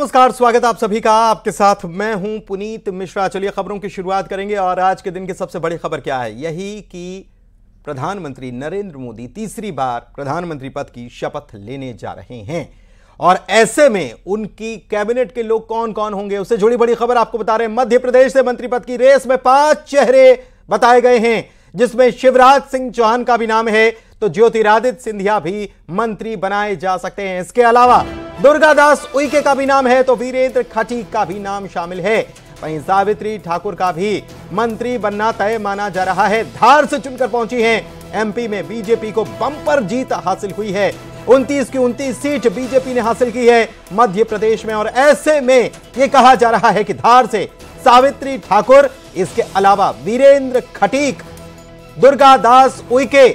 नमस्कार, स्वागत आप सभी का। आपके साथ मैं हूँ पुनीत मिश्रा। चलिए खबरों की शुरुआत करेंगे और आज के दिन की सबसे बड़ी खबर क्या है? यही कि प्रधानमंत्री नरेंद्र मोदी तीसरी बार प्रधानमंत्री पद की शपथ लेने जा रहे हैं। और ऐसे में उनकी कैबिनेट के लोग कौन कौन होंगे, उससे जुड़ी बड़ी खबर आपको बता रहे हैं। मध्य प्रदेश से मंत्री पद की रेस में पाँच चेहरे बताए गए हैं, जिसमें शिवराज सिंह चौहान का भी नाम है। तो ज्योतिरादित्य सिंधिया भी मंत्री बनाए जा सकते हैं। इसके अलावा दुर्गादास उइके का भी नाम है तो वीरेंद्र खटीक का भी नाम शामिल है। वहीं सावित्री ठाकुर का भी मंत्री बनना तय माना जा रहा है। धार से चुनकर पहुँची हैं। एमपी में बीजेपी को बंपर जीत हासिल हुई है। 29 की 29 सीट बीजेपी ने हासिल की है मध्य प्रदेश में, और ऐसे में यह कहा जा रहा है कि धार से सावित्री ठाकुर, इसके अलावा वीरेंद्र खटीक दुर्गा दास उइके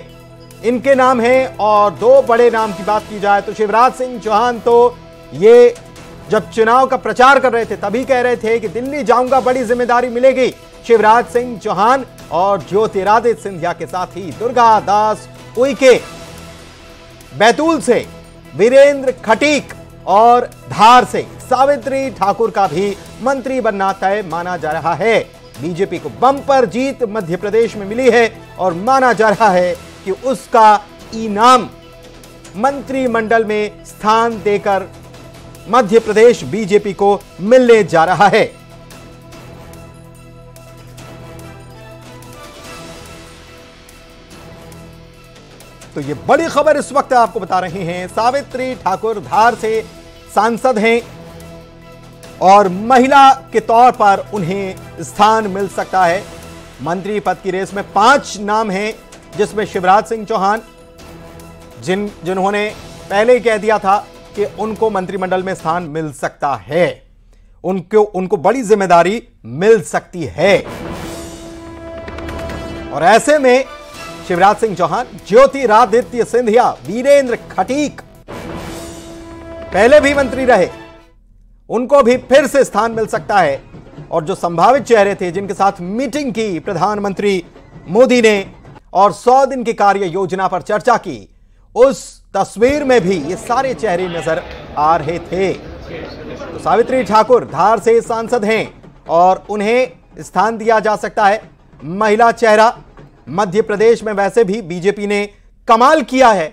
इनके नाम हैं और दो बड़े नाम की बात की जाए तो शिवराज सिंह चौहान तो ये जब चुनाव का प्रचार कर रहे थे तभी कह रहे थे कि दिल्ली जाऊँगा, बड़ी ज़िम्मेदारी मिलेगी। शिवराज सिंह चौहान और ज्योतिरादित्य सिंधिया के साथ ही दुर्गा दास उइके, बैतूल से वीरेंद्र खटीक और धार से सावित्री ठाकुर का भी मंत्री बनना तय माना जा रहा है। बीजेपी को बम्पर जीत मध्य प्रदेश में मिली है और माना जा रहा है कि उसका इनाम मंत्रिमंडल में स्थान देकर मध्य प्रदेश बीजेपी को मिलने जा रहा है। तो ये बड़ी खबर इस वक्त आपको बता रहे हैं। सावित्री ठाकुर धार से सांसद हैं और महिला के तौर पर उन्हें स्थान मिल सकता है। मंत्री पद की रेस में पाँच नाम हैं। जिसमें शिवराज सिंह चौहान, जिन, जिन्होंने पहले ही कह दिया था कि उनको मंत्रिमंडल में स्थान मिल सकता है। उनको उनको बड़ी ज़िम्मेदारी मिल सकती है। और ऐसे में शिवराज सिंह चौहान, ज्योतिरादित्य सिंधिया, वीरेंद्र खटीक पहले भी मंत्री रहे। उनको भी फिर से स्थान मिल सकता है। और जो संभावित चेहरे थे, जिनके साथ मीटिंग की प्रधानमंत्री मोदी ने और 100 दिन की कार्य योजना पर चर्चा की। उस तस्वीर में भी ये सारे चेहरे नज़र आ रहे थे। तो सावित्री ठाकुर धार से सांसद हैं और उन्हें स्थान दिया जा सकता है महिला चेहरा। मध्य प्रदेश में वैसे भी बीजेपी ने कमाल किया है।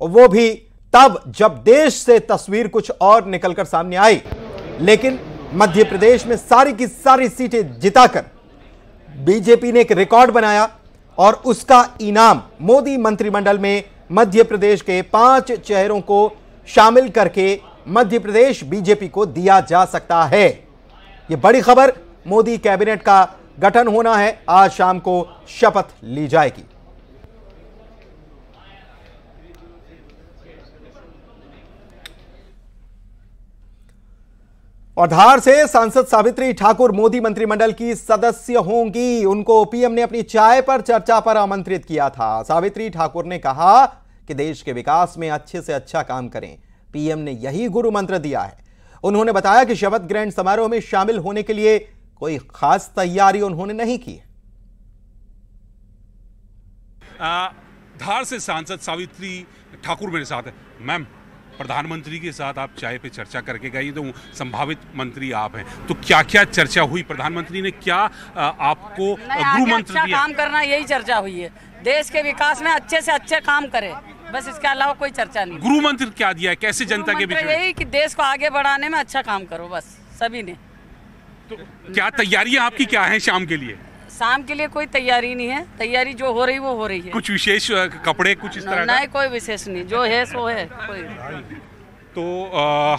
वो भी तब जब देश से तस्वीर कुछ और निकलकर सामने आई। लेकिन मध्य प्रदेश में सारी की सारी सीटें जिताकर बीजेपी ने एक रिकॉर्ड बनाया। और उसका इनाम मोदी मंत्रिमंडल में मध्य प्रदेश के पाँच चेहरों को शामिल करके मध्य प्रदेश बीजेपी को दिया जा सकता है। यह बड़ी खबर मोदी कैबिनेट का गठन होना है। आज शाम को शपथ ली जाएगी। और धार से सांसद सावित्री ठाकुर मोदी मंत्रिमंडल की सदस्य होंगी। उनको पीएम ने अपनी चाय पर चर्चा पर आमंत्रित किया था। सावित्री ठाकुर ने कहा कि देश के विकास में अच्छे से अच्छा काम करें। पीएम ने यही गुरु मंत्र दिया है। उन्होंने बताया कि शपथ ग्रहण समारोह में शामिल होने के लिए कोई खास तैयारी उन्होंने नहीं की। धार से सांसद सावित्री ठाकुर मेरे साथ है। मैम प्रधानमंत्री के साथ आप चाय पे चर्चा करके गई तो संभावित मंत्री आप हैं। तो क्या क्या चर्चा हुई? प्रधानमंत्री ने क्या आपको गृह मंत्र अच्छा काम करना यही चर्चा हुई है। देश के विकास में अच्छे से अच्छे काम करे बस इसके अलावा कोई चर्चा नहीं। गृह मंत्र क्या दिया है? कैसे जनता के बीच यही कि देश को आगे बढ़ाने में अच्छा काम करो बस सभी ने। तो क्या तैयारियाँ आपकी क्या है शाम के लिए? शाम के लिए कोई तैयारी नहीं है। तैयारी जो हो रही वो हो रही है। कुछ विशेष कपड़े कुछ इस तरह नहीं कोई विशेष नहीं। जो है सो है कोई। तो आ,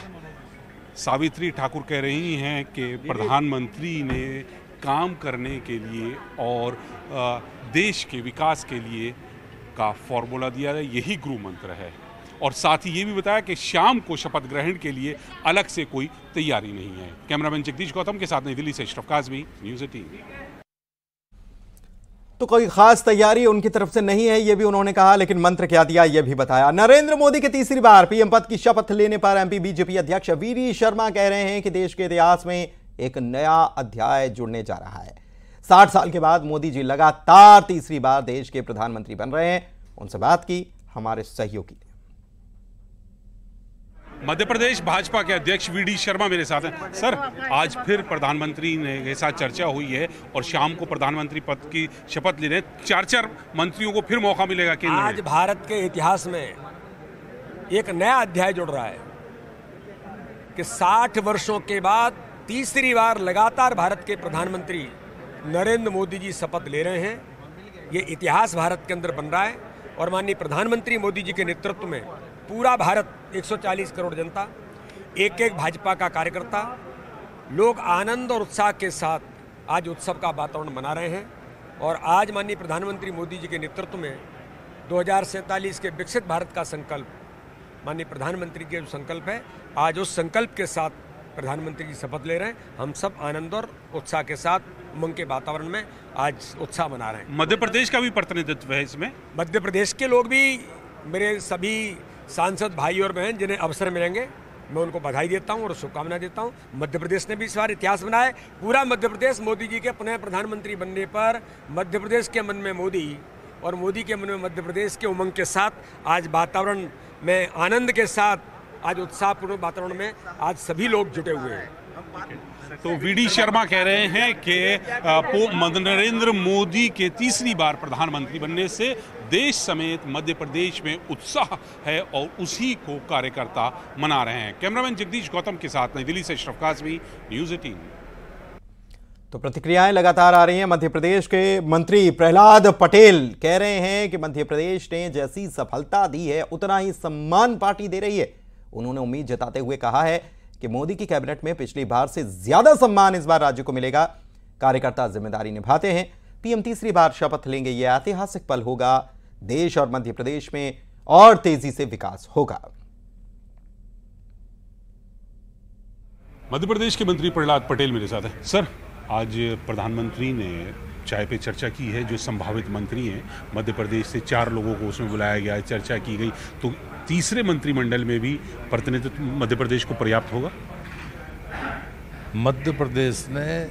सावित्री ठाकुर कह रही हैं कि प्रधानमंत्री ने काम करने के लिए और आ, देश के विकास के लिए का फॉर्मूला दिया है। यही गुरु मंत्र है। और साथ ही ये भी बताया कि शाम को शपथ ग्रहण के लिए अलग से कोई तैयारी नहीं है। कैमरामैन जगदीश गौतम के साथ नई दिल्ली से अशरफ काजमी न्यूज़ एटीन। तो कोई खास तैयारी उनकी तरफ़ से नहीं है यह भी उन्होंने कहा, लेकिन मंत्र क्या दिया यह भी बताया। नरेंद्र मोदी के तीसरी बार पीएम पद की शपथ लेने पर एमपी बीजेपी अध्यक्ष वीरी शर्मा कह रहे हैं कि देश के इतिहास में एक नया अध्याय जुड़ने जा रहा है। साठ साल के बाद मोदी जी लगातार तीसरी बार देश के प्रधानमंत्री बन रहे हैं। उनसे बात की, हमारे सहयोगी। मध्य प्रदेश भाजपा के अध्यक्ष वी डी शर्मा मेरे साथ हैं। सर, आज फिर प्रधानमंत्री ने के साथ चर्चा हुई है और शाम को प्रधानमंत्री पद की शपथ ले रहे चार चार मंत्रियों को फिर मौका मिलेगा केंद्र आज भारत के इतिहास में एक नया अध्याय जुड़ रहा है कि 60 वर्षों के बाद तीसरी बार लगातार भारत के प्रधानमंत्री नरेंद्र मोदी जी शपथ ले रहे हैं। ये इतिहास भारत के अंदर बन रहा है और माननीय प्रधानमंत्री मोदी जी के नेतृत्व में पूरा भारत 140 करोड़ जनता एक एक भाजपा का कार्यकर्ता लोग आनंद और उत्साह के साथ आज उत्सव का वातावरण मना रहे हैं और आज माननीय प्रधानमंत्री मोदी जी के नेतृत्व में दो हज़ार सैंतालीस के विकसित भारत का संकल्प माननीय प्रधानमंत्री के जो संकल्प है आज उस संकल्प के साथ प्रधानमंत्री की शपथ ले रहे हैं। हम सब आनंद और उत्साह के साथ उमंग के वातावरण में आज उत्साह मना रहे हैं। मध्य प्रदेश का भी प्रतिनिधित्व है इसमें? मध्य प्रदेश के लोग भी मेरे सभी सांसद भाई और बहन जिन्हें अवसर मिलेंगे, मैं उनको बधाई देता हूँ और शुभकामनाएँ देता हूँ। मध्य प्रदेश ने भी इस बार इतिहास बनाया पूरा मध्य प्रदेश मोदी जी के पुनः प्रधानमंत्री बनने पर मध्य प्रदेश के मन में मोदी और मोदी के मन में मध्य प्रदेश के उमंग के साथ आज वातावरण में आनंद के साथ, आज उत्साहपूर्ण वातावरण में आज सभी लोग जुटे हुए हैं। तो वीडी शर्मा कह रहे हैं कि नरेंद्र मोदी के तीसरी बार प्रधानमंत्री बनने से देश समेत मध्य प्रदेश में उत्साह है और उसी को कार्यकर्ता मना रहे हैं। कैमरामैन जगदीश गौतम के साथ नई दिल्ली से अशरफ काजमी, न्यूज़ एटीन। तो प्रतिक्रियाएँ लगातार आ रही हैं। मध्य प्रदेश के मंत्री प्रहलाद पटेल कह रहे हैं कि मध्य प्रदेश ने जैसी सफलता दी है, उतना ही सम्मान पार्टी दे रही है। उन्होंने उम्मीद जताते हुए कहा है कि मोदी की कैबिनेट में पिछली बार से ज़्यादा सम्मान इस बार राज्य को मिलेगा। कार्यकर्ता ज़िम्मेदारी निभाते हैं। पीएम तीसरी बार शपथ लेंगे यह ऐतिहासिक पल होगा। देश और मध्य प्रदेश में और तेज़ी से विकास होगा। मध्य प्रदेश के मंत्री प्रहलाद पटेल मेरे साथ हैं। सर, आज प्रधानमंत्री ने चाय पे चर्चा की है जो संभावित मंत्री हैं। मध्य प्रदेश से चार लोगों को उसमें बुलाया गया है चर्चा की गई। तो तीसरे मंत्रिमंडल में भी प्रतिनिधित्व मध्य प्रदेश को पर्याप्त होगा? मध्य प्रदेश ने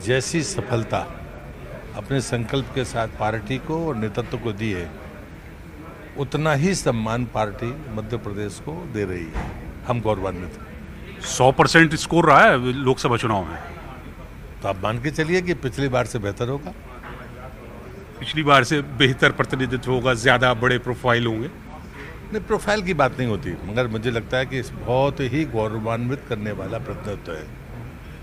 जैसी सफलता अपने संकल्प के साथ पार्टी को और नेतृत्व को दी है उतना ही सम्मान पार्टी मध्य प्रदेश को दे रही है। हम गौरवान्वित हैं। सौ परसेंट स्कोर रहा है लोकसभा चुनाव में। तो आप मान के चलिए कि पिछली बार से बेहतर होगा? पिछली बार से बेहतर प्रतिनिधित्व होगा ज़्यादा बड़े प्रोफ़ाइल होंगे। नहीं प्रोफ़ाइल की बात नहीं होती मगर मुझे लगता है कि इस बहुत ही गौरवान्वित करने वाला प्रतिनिधित्व है।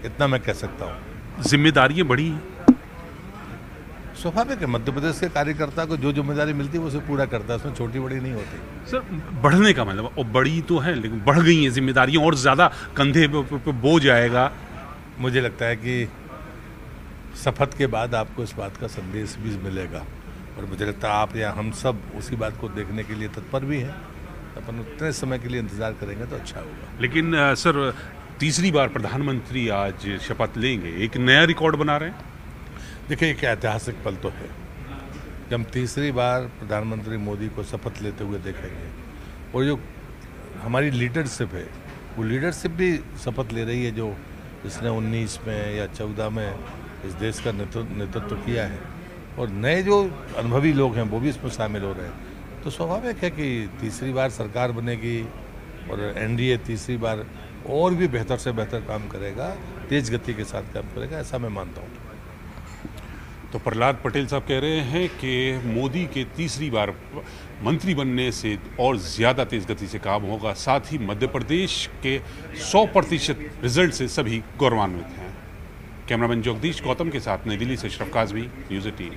इतना मैं कह सकता हूँ। जिम्मेदारियाँ बढ़ी हैं। स्वाभाविक है मध्य प्रदेश के कार्यकर्ता को जो ज़िम्मेदारी मिलती है वो उसे पूरा करता है उसमें छोटी बड़ी नहीं होती। सर बढ़ने का मतलब और बड़ी तो है लेकिन बढ़ गई हैं जिम्मेदारियाँ और ज़्यादा कंधे पे- पे पे बोझ आएगा। मुझे लगता है कि शपथ के बाद आपको इस बात का संदेश भी मिलेगा। और मुझे लगता है आप या हम सब उसी बात को देखने के लिए तत्पर भी हैं। अपन उतने समय के लिए इंतज़ार करेंगे तो अच्छा होगा। लेकिन अ, सर तीसरी बार प्रधानमंत्री आज शपथ लेंगे। एक नया रिकॉर्ड बना रहे हैं। देखिए एक ऐतिहासिक पल तो है। जब हम तीसरी बार प्रधानमंत्री मोदी को शपथ लेते हुए देखेंगे और जो हमारी लीडरशिप है वो लीडरशिप भी शपथ ले रही है जो इसने 19 में या 14 में इस देश का नेतृत्व किया है। और नए जो अनुभवी लोग हैं, वो भी इसमें शामिल हो रहे हैं। तो स्वाभाविक है कि तीसरी बार सरकार बनेगी और एनडीए तीसरी बार और भी बेहतर से बेहतर काम करेगा, तेज गति के साथ काम करेगा, ऐसा मैं मानता हूँ। तो प्रहलाद पटेल साहब कह रहे हैं कि मोदी के तीसरी बार मंत्री बनने से और ज़्यादा तेज गति से काम होगा। साथ ही मध्य प्रदेश के 100 प्रतिशत रिज़ल्ट से सभी गौरवान्वित हैं। कैमरामैन जगदीश गौतम के साथ नई दिल्ली से अशरफ काजमी, न्यूज़ एटीन।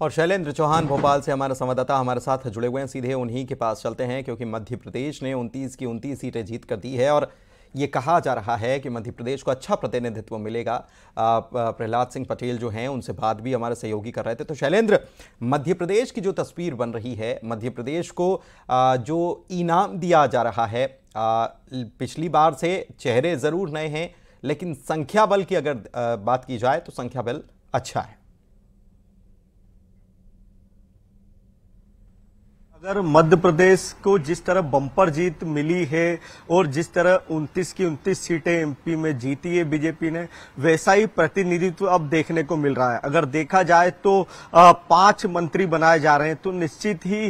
और शैलेंद्र चौहान भोपाल से हमारे संवाददाता हमारे साथ जुड़े हुए हैं, सीधे उन्हीं के पास चलते हैं, क्योंकि मध्य प्रदेश ने 29 की 29 सीटें जीत कर दी है, और ये कहा जा रहा है कि मध्य प्रदेश को अच्छा प्रतिनिधित्व मिलेगा। प्रहलाद सिंह पटेल जो हैं, उनसे बात भी हमारे सहयोगी कर रहे थे। तो शैलेंद्र, मध्य प्रदेश की जो तस्वीर बन रही है, मध्य प्रदेश को जो इनाम दिया जा रहा है पिछली बार से चेहरे ज़रूर नए हैं लेकिन संख्या बल की अगर बात की जाए तो संख्या बल अच्छा है। अगर मध्य प्रदेश को जिस तरह बम्पर जीत मिली है और जिस तरह 29 की 29 सीटें एमपी में जीती है बीजेपी ने वैसा ही प्रतिनिधित्व अब देखने को मिल रहा है। अगर देखा जाए तो पाँच मंत्री बनाए जा रहे हैं तो निश्चित ही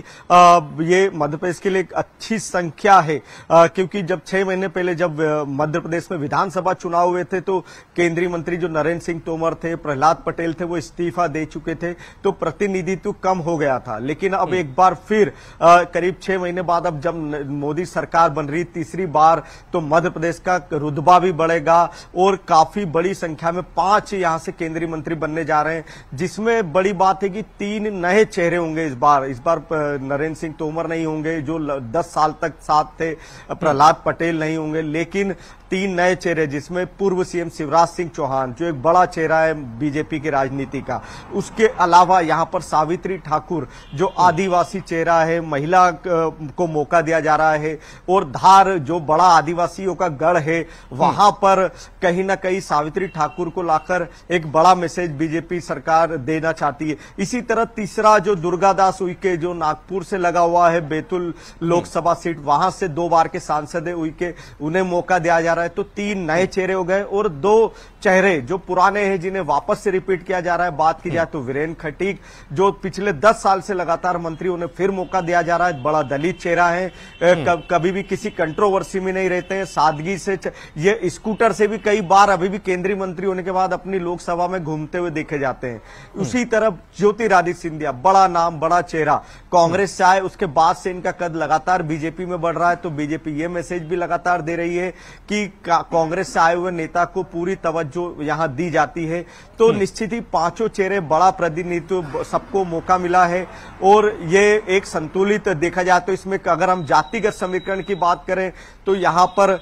ये मध्य प्रदेश के लिए एक अच्छी संख्या है। क्योंकि जब छह महीने पहले जब मध्य प्रदेश में विधानसभा चुनाव हुए थे तो केंद्रीय मंत्री जो नरेंद्र सिंह तोमर थे प्रहलाद पटेल थे वो इस्तीफा दे चुके थे तो प्रतिनिधित्व कम हो गया था। लेकिन अब हम्म। एक बार फिर करीब छह महीने बाद अब जब मोदी सरकार बन रही तीसरी बार तो मध्य प्रदेश का रुतबा भी बढ़ेगा और काफ़ी बड़ी संख्या में पाँच यहाँ से केंद्रीय मंत्री बनने जा रहे हैं, जिसमें बड़ी बात है कि तीन नए चेहरे होंगे इस बार। इस बार नरेंद्र सिंह तोमर नहीं होंगे, जो दस साल तक साथ थे, प्रहलाद पटेल नहीं होंगे, लेकिन तीन नए चेहरे जिसमें पूर्व सीएम शिवराज सिंह चौहान, जो एक बड़ा चेहरा है बीजेपी की राजनीति का। उसके अलावा यहाँ पर सावित्री ठाकुर, जो आदिवासी चेहरा है, महिला को मौका दिया जा रहा है, और धार, जो बड़ा आदिवासियों का गढ़ है, वहाँ पर कहीं ना कहीं सावित्री ठाकुर को लाकर एक बड़ा मैसेज बीजेपी सरकार देना चाहती है। इसी तरह तीसरा जो दुर्गादास उइके, जो नागपुर से लगा हुआ है, बैतुल लोकसभा सीट, वहाँ से दो बार के सांसद है उइके, उन्हें मौका दिया जा रहा है। तो तीन नए चेहरे हो गए और दो चेहरे जो पुराने हैं जिन्हें वापस से रिपीट किया जा रहा है। बात की जाए तो वीरेन खटीक जो पिछले दस साल से लगातार मंत्री उन्हें फिर मौका दिया जा रहा है। बड़ा दलित चेहरा है। हम्म। कभी भी किसी कंट्रोवर्सी में नहीं रहते हैं। सादगी से ये स्कूटर से भी कई बार अभी भी केंद्रीय मंत्री होने के बाद अपनी लोकसभा में घूमते हुए देखे जाते हैं। हम्म। उसी तरफ़ ज्योतिरादित्य सिंधिया बड़ा नाम बड़ा चेहरा। कांग्रेस से आए उसके बाद से इनका कद लगातार बीजेपी में बढ़ रहा है तो बीजेपी ये मैसेज भी लगातार दे रही है कि कांग्रेस से आए हुए नेता को पूरी तवज्जो यहाँ दी जाती है। तो हम्म। निश्चित ही पाँचों चेहरे बड़ा प्रतिनिधित्व सबको मौका मिला है और ये एक संतुलित देखा जाए तो इसमें अगर हम जातिगत समीकरण की बात करें तो यहाँ पर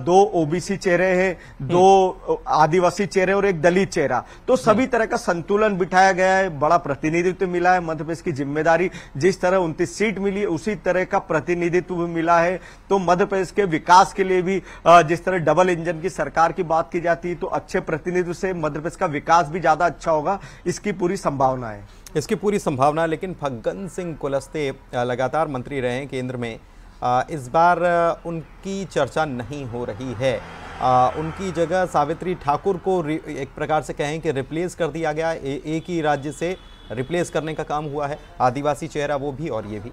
दो ओबीसी चेहरे हैं दो आदिवासी चेहरे और एक दलित चेहरा। तो सभी तरह का संतुलन बिठाया गया है बड़ा प्रतिनिधित्व मिला है मध्यप्रदेश की ज़िम्मेदारी जिस तरह उनतीस सीट मिली उसी तरह का प्रतिनिधित्व मिला है। तो मध्यप्रदेश के विकास के लिए भी जिस तरह डबल इंजन की सरकार की बात की जाती है तो अच्छे प्रतिनिधित्व से मध्य प्रदेश का विकास भी ज़्यादा अच्छा होगा, इसकी पूरी संभावना है। इसकी पूरी संभावना, लेकिन फग्गन सिंह कुलस्ते लगातार मंत्री रहे केंद्र में। इस बार उनकी चर्चा नहीं हो रही है। उनकी जगह सावित्री ठाकुर को एक प्रकार से कहें कि रिप्लेस कर दिया गया एक ही राज्य से रिप्लेस करने का काम हुआ है। आदिवासी चेहरा वो भी और ये भी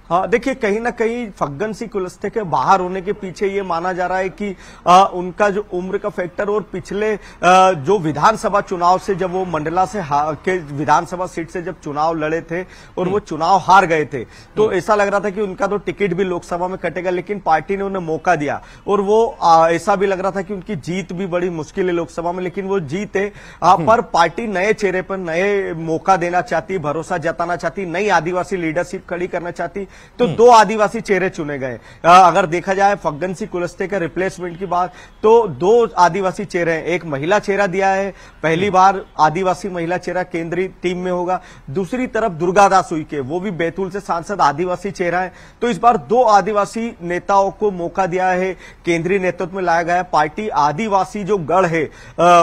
हाँ देखिए कहीं ना कहीं फग्गन सिंह कुलस्ते के बाहर होने के पीछे ये माना जा रहा है कि आ, उनका जो उम्र का फैक्टर और पिछले आ, जो विधानसभा चुनाव से जब वो मंडला से के विधानसभा सीट से जब चुनाव लड़े थे और वो चुनाव हार गए थे तो हम्म। ऐसा लग रहा था कि उनका तो टिकट भी लोकसभा में कटेगा लेकिन पार्टी ने उन्हें मौका दिया और वो ऐसा भी लग रहा था कि उनकी जीत भी बड़ी मुश्किल है लोकसभा में लेकिन वो जीते हम्म। पर पार्टी नए चेहरे पर नए मौका देना चाहती भरोसा जताना चाहती नई आदिवासी लीडरशिप खड़ी करना चाहती तो हम्म। दो आदिवासी चेहरे चुने गए। अगर देखा जाए फग्गन सिंह कुलस्ते के रिप्लेसमेंट की बात तो दो आदिवासी चेहरे एक महिला चेहरा दिया है। पहली हम्म। बार आदिवासी महिला चेहरा केंद्रीय टीम में होगा। दूसरी तरफ़ दुर्गादास उइके वो भी बैतूल से सांसद आदिवासी चेहरा है। तो इस बार दो आदिवासी नेताओं को मौका दिया है। केंद्रीय नेतृत्व में लाया गया पार्टी आदिवासी जो गढ़ है।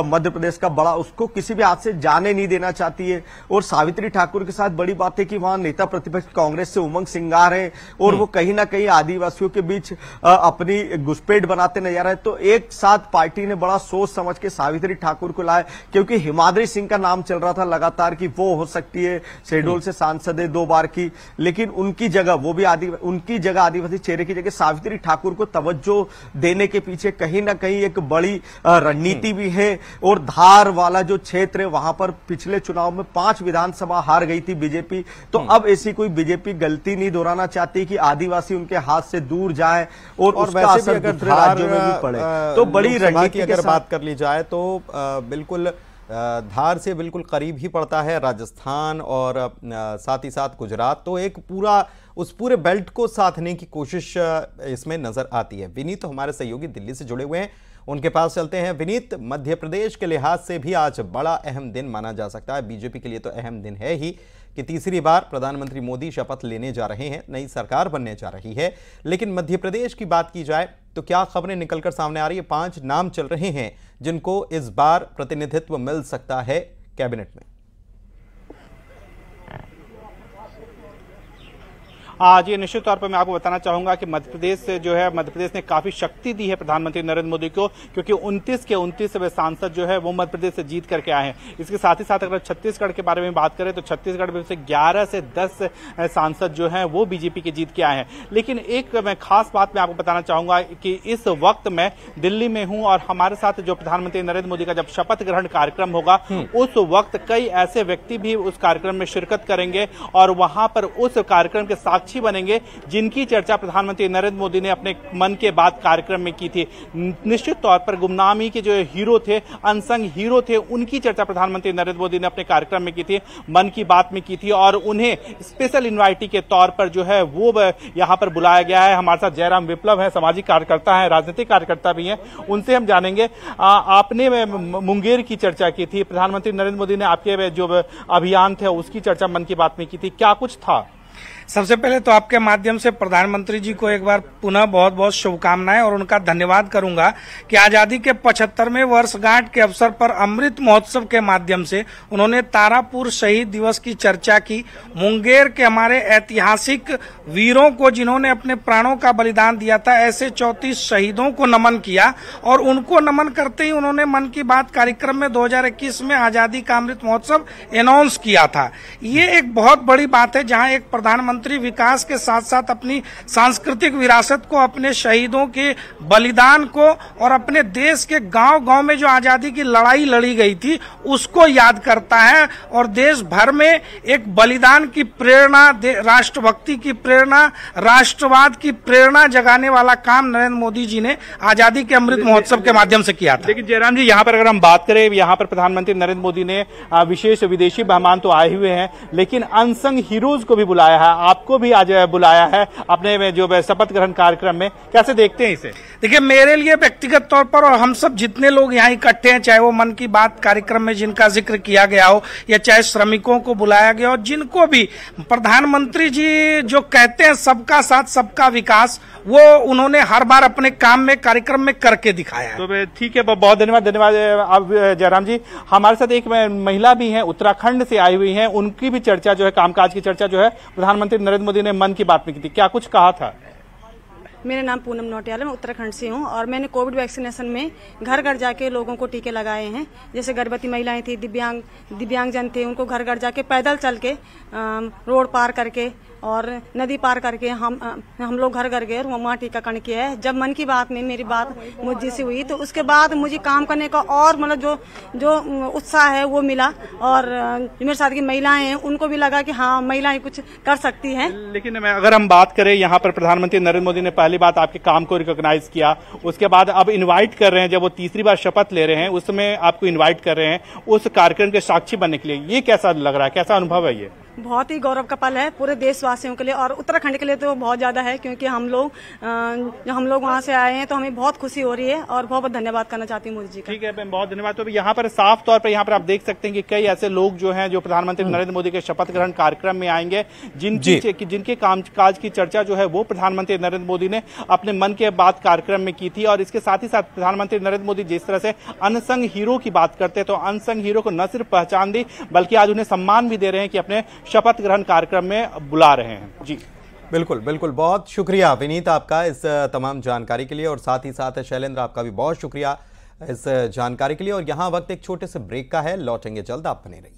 मध्य प्रदेश का बड़ा उसको किसी भी हाथ से जाने नहीं देना चाहती है। और सावित्री ठाकुर के साथ बड़ी बात है कि वहाँ नेता प्रतिपक्ष कांग्रेस से उमंग सिंगार रहे हैं और वो कहीं ना कहीं आदिवासियों के बीच अपनी घुसपेट बनाते नज़र आए तो एक साथ पार्टी ने बड़ा सोच समझ के सावित्री ठाकुर को लाया क्योंकि हिमाद्री सिंह का नाम चल रहा था लगातार कि वो हो सकती है शेडोल से सांसद है दो बार की लेकिन उनकी जगह वो भी आदि उनकी जगह आदिवासी चेहरे की जगह सावित्री ठाकुर को तवज्जो देने के पीछे कहीं ना कहीं एक बड़ी रणनीति भी है और धार वाला जो क्षेत्र है वहाँ पर पिछले चुनाव में पाँच विधानसभा हार गई थी बीजेपी तो हम्म। अब ऐसी कोई बीजेपी गलती नहीं दोहराना चाहती कि आदिवासी उनके हाथ से दूर जाए और, और उसका असर दूसरे राज्यों में भी पड़े। तो बड़ी रणनीति अगर बात कर ली जाए तो बिल्कुल धार से बिल्कुल करीब ही पड़ता है राजस्थान और साथ ही साथ गुजरात। तो एक पूरा उस पूरे बेल्ट को साधने की कोशिश इसमें नज़र आती है। विनीत तो हमारे सहयोगी दिल्ली से जुड़े हुए हैं। उनके पास चलते हैं। विनीत मध्य प्रदेश के लिहाज से भी आज बड़ा अहम दिन माना जा सकता है। बीजेपी के लिए तो अहम दिन है ही। कि तीसरी बार प्रधानमंत्री मोदी शपथ लेने जा रहे हैं, नई सरकार बनने जा रही है। लेकिन मध्य प्रदेश की बात की जाए तो क्या खबरें निकलकर सामने आ रही है? पाँच नाम चल रहे हैं जिनको इस बार प्रतिनिधित्व मिल सकता है कैबिनेट में। आज ये निश्चित तौर पर मैं आपको बताना चाहूँगा कि मध्य प्रदेश जो है मध्य प्रदेश ने काफ़ी शक्ति दी है प्रधानमंत्री नरेंद्र मोदी को क्योंकि उनतीस के उनतीस सांसद जो है वो मध्य प्रदेश से जीत करके आए हैं। इसके साथ ही साथ अगर छत्तीसगढ़ के बारे में बात करें तो छत्तीसगढ़ में से ग्यारह से दस सांसद जो है वो बीजेपी के जीत के आए हैं। लेकिन एक मैं खास बात मैं आपको बताना चाहूँगा कि इस वक्त मैं दिल्ली में हूँ और हमारे साथ जो प्रधानमंत्री नरेंद्र मोदी का जब शपथ ग्रहण कार्यक्रम होगा उस वक्त कई ऐसे व्यक्ति भी उस कार्यक्रम में शिरकत करेंगे और वहाँ पर उस कार्यक्रम के साक्षी बनेंगे, जिनकी चर्चा प्रधानमंत्री नरेंद्र मोदी ने अपने मन के बाद कार्यक्रम में की थी। निश्चित तौर पर गुमनामी के जो हीरो थे, अनसंग हीरो थे, उनकी चर्चा प्रधानमंत्री नरेंद्र मोदी ने अपने कार्यक्रम में की थी, मन की बात में की थी, और उन्हें स्पेशल इन्वाइटी के तौर पर जो है, वो यहाँ पर बुलाया गया है। हमारे साथ जयराम विप्लव है, सामाजिक कार्यकर्ता है, राजनीतिक कार्यकर्ता भी हैं, उनसे हम जानेंगे। आपने मुंगेर की चर्चा की थी, प्रधानमंत्री नरेंद्र मोदी ने आपके जो अभियान थे, उसकी चर्चा मन की बात में की थी। क्या कुछ था? सबसे पहले तो आपके माध्यम से प्रधानमंत्री जी को एक बार पुनः बहुत बहुत शुभकामनाएँ और उनका धन्यवाद करूँगा कि आज़ादी के पचहत्तरवें वर्षगांठ के अवसर पर अमृत महोत्सव के माध्यम से उन्होंने तारापुर शहीद दिवस की चर्चा की, मुंगेर के हमारे ऐतिहासिक वीरों को जिन्होंने अपने प्राणों का बलिदान दिया था, ऐसे चौतीस शहीदों को नमन किया और उनको नमन करते ही उन्होंने मन की बात कार्यक्रम में दो हज़ार इक्कीस में आज़ादी का अमृत महोत्सव अनाउंस किया था। ये एक बहुत बड़ी बात है, जहाँ एक प्रधानमंत्री प्रधानमंत्री विकास के साथ साथ अपनी सांस्कृतिक विरासत को, अपने शहीदों के बलिदान को और अपने देश के गाँव गाँव में जो आज़ादी की लड़ाई लड़ी गई थी, उसको याद करता है और देश भर में एक बलिदान की प्रेरणा राष्ट्रभक्ति की प्रेरणा, राष्ट्रवाद की प्रेरणा जगाने वाला काम नरेंद्र मोदी जी ने आज़ादी के अमृत महोत्सव के माध्यम से किया था। लेकिन जयराम जी, यहाँ पर अगर हम बात करें, यहाँ पर प्रधानमंत्री नरेंद्र मोदी ने विशेष विदेशी मेहमान तो आए हुए हैं, लेकिन अनसंग हीरोज को भी बुलाया है आपको भी आज बुलाया है अपने जो शपथ ग्रहण कार्यक्रम में। कैसे देखते हैं इसे? देखिए मेरे लिए व्यक्तिगत तौर पर और हम सब जितने लोग यहाँ इकट्ठे हैं चाहे वो मन की बात कार्यक्रम में जिनका ज़िक्र किया गया हो या चाहे श्रमिकों को बुलाया गया हो जिनको भी प्रधानमंत्री जी जो कहते हैं सबका साथ सबका विकास वो उन्होंने हर बार अपने काम में कार्यक्रम में करके दिखाया है। तो ठीक है बहुत धन्यवाद धन्यवाद अब जयराम जी। हमारे साथ एक महिला भी है उत्तराखंड से आई हुई है उनकी भी चर्चा जो है कामकाज की चर्चा जो है प्रधानमंत्री नरेंद्र मोदी ने मन की बात में की थी। क्या कुछ कहा था? मेरा नाम पूनम नोटियाल, मैं उत्तराखंड से हूँ और मैंने कोविड वैक्सीनेशन में घर घर जाके लोगों को टीके लगाए हैं। जैसे गर्भवती महिलाएँ थी, दिव्यांग, दिव्यांगजन थे, उनको घर घर जाके पैदल चल के रोड पार करके और नदी पार करके हम हम लोग घर घर गए वहाँ टीकाकरण किया है। जब मन की बात में मेरी बात मुझे से हुई तो उसके बाद मुझे काम करने का और मतलब जो जो उत्साह है वो मिला। और मेरे साथ की महिलाएँ हैं, उनको भी लगा कि हाँ महिलाएँ कुछ कर सकती हैं। लेकिन अगर हम बात करें, यहाँ पर प्रधानमंत्री नरेंद्र मोदी ने पहली बात आपके काम को रिकोगनाइज किया, उसके बाद अब इन्वाइट कर रहे हैं, जब वो तीसरी बार शपथ ले रहे हैं, उसमें आपको इन्वाइट कर रहे हैं, उस कार्यक्रम के साक्षी बनने के लिए। ये कैसा लग रहा है? कैसा अनुभव है ये? बहुत ही गौरव का पल है पूरे देशवासियों के लिए और उत्तराखंड के लिए तो बहुत ज़्यादा है क्योंकि हम लोग हम लोग वहाँ से आए हैं तो हमें बहुत खुशी हो रही है और बहुत बहुत धन्यवाद करना चाहती हूँ मोदी जी ठीक है बहुत धन्यवाद। तो यहाँ पर साफ़ तौर पर यहाँ पर आप देख सकते हैं कि कई ऐसे लोग जो हैं जो प्रधानमंत्री हम्म। नरेंद्र मोदी के शपथ ग्रहण कार्यक्रम में आएँगे जिनकी जिनके कामकाज की चर्चा जो है वो प्रधानमंत्री नरेंद्र मोदी ने अपने मन के बात कार्यक्रम में की थी और इसके साथ ही साथ प्रधानमंत्री नरेंद्र मोदी जिस तरह से अनसंग हीरो की बात करते हैं तो अनसंग हीरो को न सिर्फ़ पहचान दी बल्कि आज उन्हें सम्मान भी दे रहे हैं कि अपने शपथ ग्रहण कार्यक्रम में बुला रहे हैं। जी। बिल्कुल बिल्कुल। बहुत शुक्रिया विनीत आपका इस तमाम जानकारी के लिए और साथ ही साथ शैलेंद्र आपका भी बहुत शुक्रिया इस जानकारी के लिए। और यहाँ वक्त एक छोटे से ब्रेक का है। लौटेंगे जल्द आप बने रहिए।